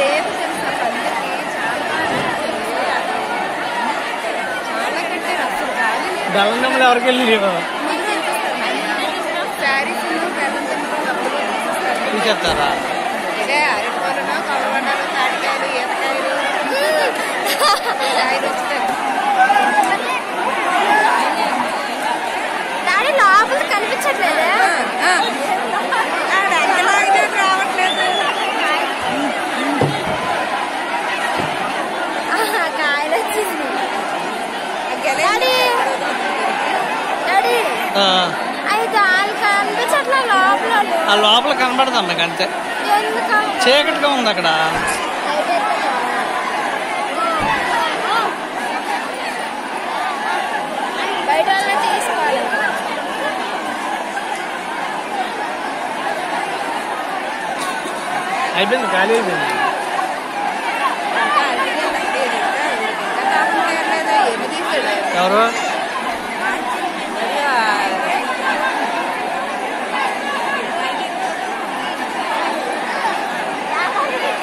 లేదు బెల్లం దెమ్మలు ఎవరికి వెళ్ళి శారీస్ తీసేస్తారా ఇదే అరటిపళ్ళను కలవండాలు తాటికాయలు ఈతకాయలు ఆ, లోపల ఆ లోపల కనబడదు నాకు అంతే చీకటిగా ఉంది అక్కడ బయట వాళ్ళని తీసుకోవాలి అయిపోయింది ఖాళీ అయిపోయింది ఎవరు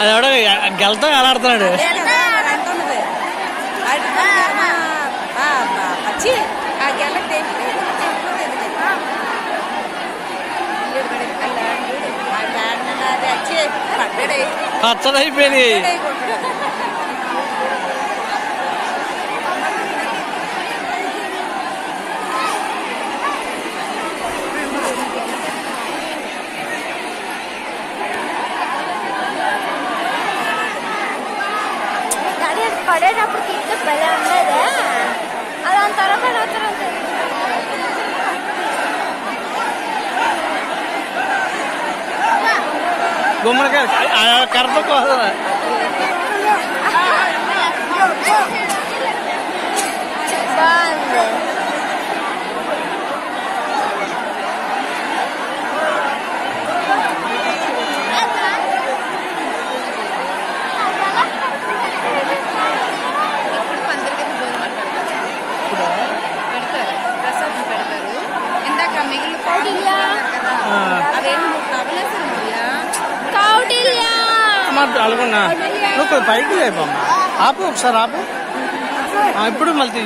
అది ఎవడో గెలతో ఆలాడుతున్నాడు వచ్చి ఆ గెల తెంపి వచ్చి పడ్డాడే. పచ్చదైపోయింది. parere perché che bella andare all'antara per l'altra gue kartu kok. Banget అనుకున్నా నువ్వు కొద్ది పైకి లేపమ్మా. ఆపు ఒకసారి ఆపు. ఇప్పుడు మళ్ళీ